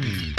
Mm-hmm.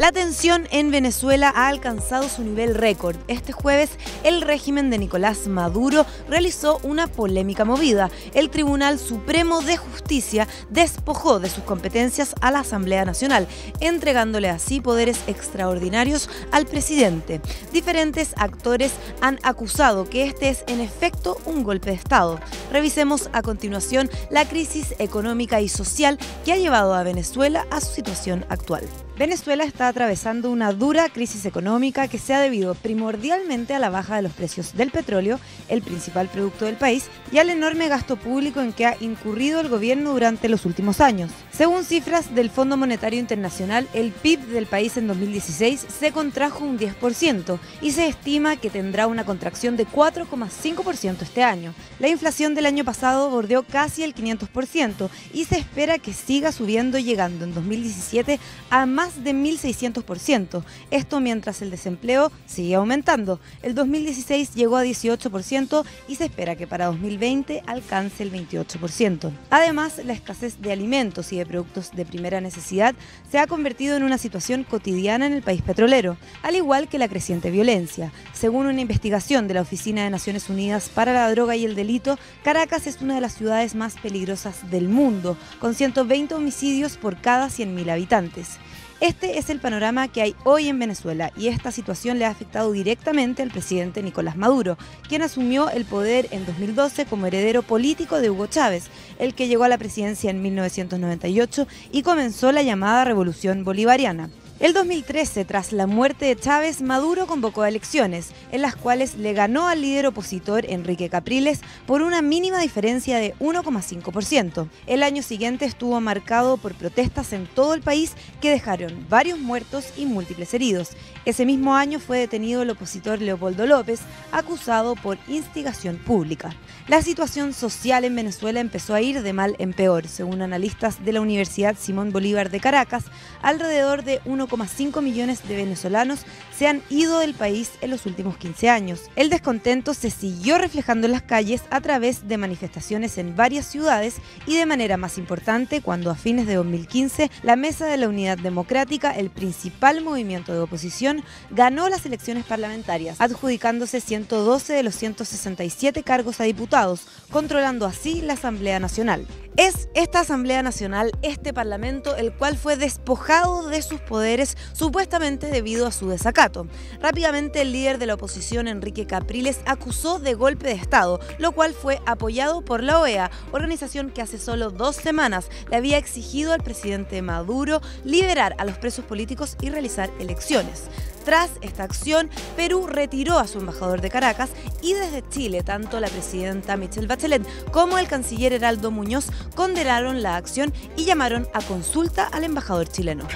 La tensión en Venezuela ha alcanzado su nivel récord. Este jueves, el régimen de Nicolás Maduro realizó una polémica movida. El Tribunal Supremo de Justicia despojó de sus competencias a la Asamblea Nacional, entregándole así poderes extraordinarios al presidente. Diferentes actores han acusado que este es en efecto un golpe de Estado. Revisemos a continuación la crisis económica y social que ha llevado a Venezuela a su situación actual. Venezuela está atravesando una dura crisis económica que se ha debido primordialmente a la baja de los precios del petróleo, el principal producto del país, y al enorme gasto público en que ha incurrido el gobierno durante los últimos años. Según cifras del Fondo Monetario Internacional, el PIB del país en 2016 se contrajo un 10% y se estima que tendrá una contracción de 4,5% este año. La inflación del año pasado bordeó casi el 500% y se espera que siga subiendo llegando en 2017 a más de 1.600%. Esto mientras el desempleo sigue aumentando. El 2016 llegó a 18% y se espera que para 2020 alcance el 28%. Además, la escasez de alimentos y de productos de primera necesidad se ha convertido en una situación cotidiana en el país petrolero, al igual que la creciente violencia. Según una investigación de la Oficina de Naciones Unidas para la Droga y el Delito, Caracas es una de las ciudades más peligrosas del mundo, con 120 homicidios por cada 100.000 habitantes. Este es el panorama que hay hoy en Venezuela y esta situación le ha afectado directamente al presidente Nicolás Maduro, quien asumió el poder en 2012 como heredero político de Hugo Chávez, el que llegó a la presidencia en 1998 y comenzó la llamada Revolución Bolivariana. El 2013, tras la muerte de Chávez, Maduro convocó elecciones, en las cuales le ganó al líder opositor Enrique Capriles por una mínima diferencia de 1,5%. El año siguiente estuvo marcado por protestas en todo el país que dejaron varios muertos y múltiples heridos. Ese mismo año fue detenido el opositor Leopoldo López, acusado por instigación pública. La situación social en Venezuela empezó a ir de mal en peor, según analistas de la Universidad Simón Bolívar de Caracas, alrededor de 1, 1,5 millones de venezolanos se han ido del país en los últimos 15 años. El descontento se siguió reflejando en las calles a través de manifestaciones en varias ciudades y de manera más importante cuando a fines de 2015 la Mesa de la Unidad Democrática, el principal movimiento de oposición, ganó las elecciones parlamentarias, adjudicándose 112 de los 167 cargos a diputados, controlando así la Asamblea Nacional. Es esta Asamblea Nacional, este Parlamento, el cual fue despojado de sus poderes supuestamente debido a su desacato. Rápidamente el líder de la oposición, Enrique Capriles, acusó de golpe de Estado, lo cual fue apoyado por la OEA, organización que hace solo dos semanas le había exigido al presidente Maduro liberar a los presos políticos y realizar elecciones. Tras esta acción, Perú retiró a su embajador de Caracas y desde Chile, tanto la presidenta Michelle Bachelet como el canciller Heraldo Muñoz condenaron la acción y llamaron a consulta al embajador chileno.